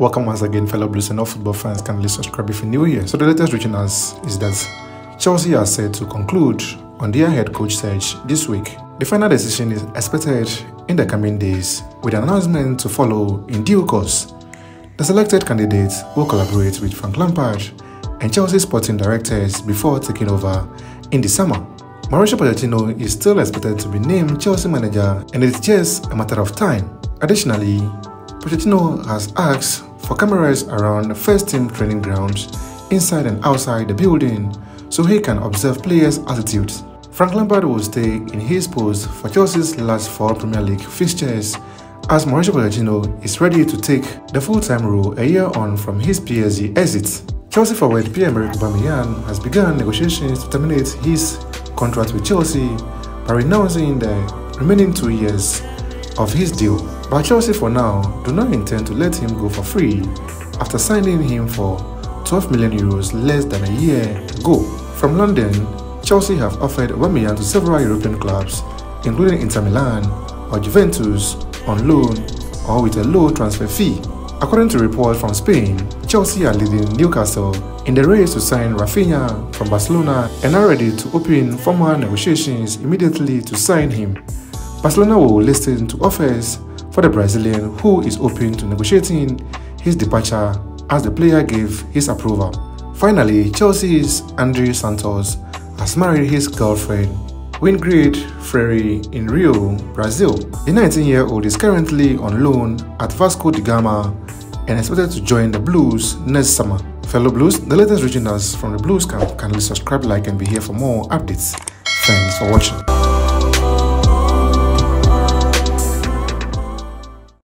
Welcome once again, fellow Blues and all football fans. Kindly subscribe if you're new here. So, the latest reaching us is that Chelsea are set to conclude on their head coach search this week. The final decision is expected in the coming days, with an announcement to follow in due course. The selected candidates will collaborate with Frank Lampard and Chelsea sporting directors before taking over in the summer. Mauricio Pochettino is still expected to be named Chelsea manager, and it's just a matter of time. Additionally, Pochettino has asked for cameras around the first team training grounds, inside and outside the building, so he can observe players' attitudes. Frank Lampard will stay in his post for Chelsea's last four Premier League fixtures as Mauricio Pochettino is ready to take the full-time role a year on from his PSG exit. Chelsea forward Pierre-Emerick Aubameyang has begun negotiations to terminate his contract with Chelsea by renouncing the remaining two years of his deal. But Chelsea for now do not intend to let him go for free after signing him for 12 million euros less than a year ago. From London, Chelsea have offered Aubameyang to several European clubs, including Inter Milan or Juventus, on loan or with a low transfer fee. According to reports from Spain, Chelsea are leading Newcastle in the race to sign Raphinha from Barcelona and are ready to open formal negotiations immediately to sign him. Barcelona will listen to offers for the Brazilian who is open to negotiating his departure as the player gave his approval. Finally, Chelsea's Andrey Santos has married his girlfriend Wingrid Freire in Rio, Brazil. The 19-year-old is currently on loan at Vasco da Gama and is expected to join the Blues next summer. Fellow Blues, the latest us from the Blues camp, kindly subscribe, like and be here for more updates. Thanks for watching.